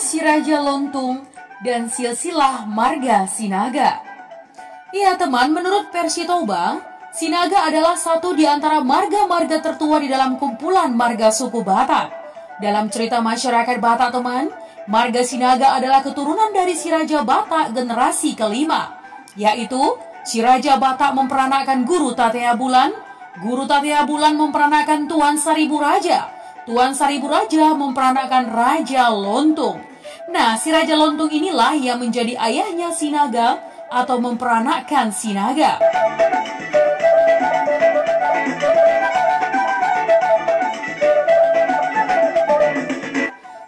si Raja Lontung dan silsilah Marga Sinaga. Iya teman, menurut versi Toba, Sinaga adalah satu di antara marga-marga tertua di dalam kumpulan marga suku Batak. Dalam cerita masyarakat Batak teman, marga Sinaga adalah keturunan dari si Raja Batak generasi kelima, yaitu si Raja Batak memperanakan Guru Tatea Bulan, Guru Tatea Bulan memperanakan Tuan Saribu Raja, Tuan Saribu Raja memperanakan Raja Lontung. Nah, si Raja Lontung inilah yang menjadi ayahnya Sinaga atau memperanakkan Sinaga.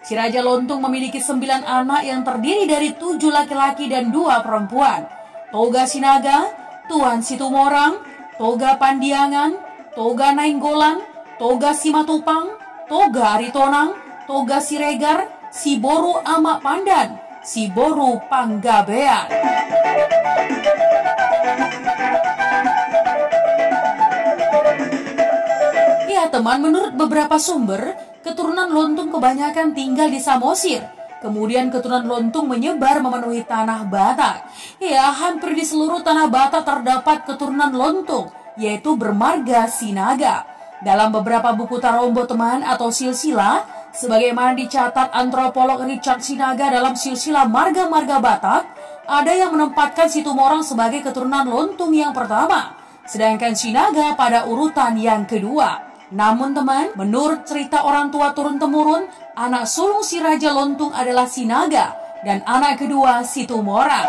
Si Raja Lontung memiliki sembilan anak yang terdiri dari tujuh laki-laki dan dua perempuan. Toga Sinaga, Tuan Situmorang, Toga Pandiangan, Toga Nainggolan, Toga Simatupang, Toga Aritonang, Toga Siregar, Siboru Amak Pandan, Siboru Panggabean. Ya teman, menurut beberapa sumber, keturunan Lontung kebanyakan tinggal di Samosir. Kemudian keturunan Lontung menyebar memenuhi tanah Batak. Ya, hampir di seluruh tanah Batak terdapat keturunan Lontung, yaitu bermarga Sinaga. Dalam beberapa buku tarombo teman atau silsilah, sebagaimana dicatat antropolog Richard Sinaga dalam silsilah marga-marga Batak, ada yang menempatkan Situmorang sebagai keturunan Lontung yang pertama, sedangkan Sinaga pada urutan yang kedua. Namun teman, menurut cerita orang tua turun-temurun, anak sulung si Raja Lontung adalah Sinaga dan anak kedua Situmorang.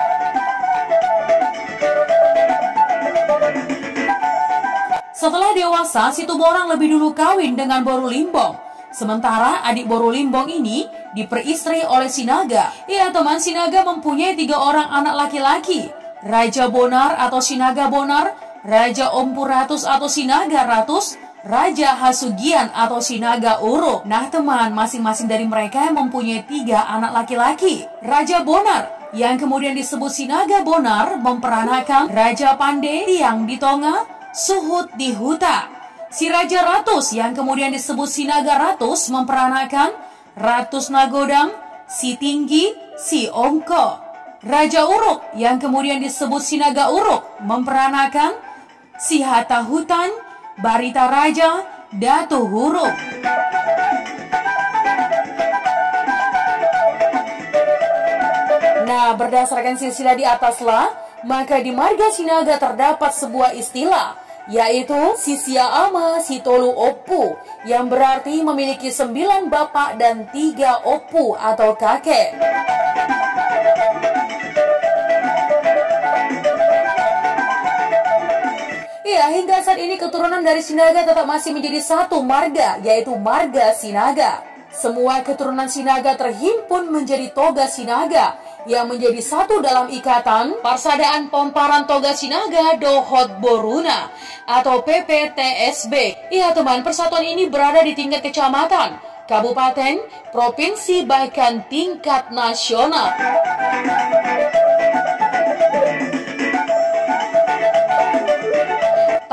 Setelah dewasa, si Tuborang lebih dulu kawin dengan Boru Limbong. Sementara adik Boru Limbong ini diperistri oleh Sinaga. Ya teman, Sinaga mempunyai tiga orang anak laki-laki. Raja Bonar atau Sinaga Bonar, Raja Ompuratus atau Sinaga Ratus, Raja Hasugian atau Sinaga Uro. Nah teman, masing-masing dari mereka mempunyai tiga anak laki-laki. Raja Bonar yang kemudian disebut Sinaga Bonar memperanakan Raja Pande yang di Tonga, Suhut di Huta. Si Raja Ratus yang kemudian disebut Sinaga Ratus memperanakan Ratus Nagodang, Si Tinggi, Si Ongko. Raja Uruk yang kemudian disebut Sinaga Uruk memperanakan Si Hata Hutan, Barita Raja, Datu Huruk. Nah, berdasarkan silsilah di ataslah, maka di marga Sinaga terdapat sebuah istilah yaitu Sisia Ama Sitolu Opu yang berarti memiliki sembilan bapak dan tiga opu atau kakek. Ya, hingga saat ini keturunan dari Sinaga tetap masih menjadi satu marga, yaitu marga Sinaga. Semua keturunan Sinaga terhimpun menjadi Toga Sinaga, yang menjadi satu dalam ikatan Parsadaan Pomparan Toga Sinaga Dohot Boruna atau PPTSB. Iya teman, persatuan ini berada di tingkat kecamatan, kabupaten, provinsi, bahkan tingkat nasional.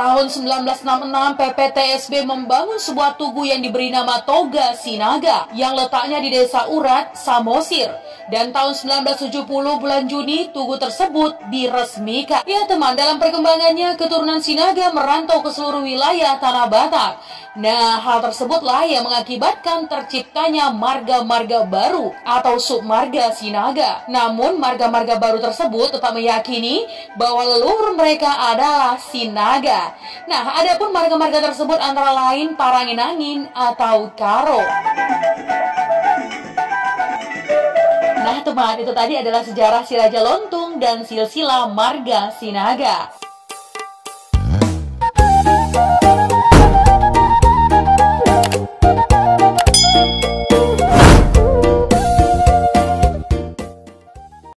Tahun 1966, PPTSB membangun sebuah tugu yang diberi nama Toga Sinaga yang letaknya di Desa Urat, Samosir. Dan tahun 1970 bulan Juni, tugu tersebut diresmikan. Ya teman, dalam perkembangannya, keturunan Sinaga merantau ke seluruh wilayah Tanah Batak. Nah, hal tersebutlah yang mengakibatkan terciptanya marga-marga baru atau submarga Sinaga. Namun, marga-marga baru tersebut tetap meyakini bahwa leluhur mereka adalah Sinaga. Nah, adapun marga-marga tersebut antara lain Parangin-angin atau Karo. Nah, teman, itu tadi adalah sejarah si Raja Lontung dan silsilah marga Sinaga.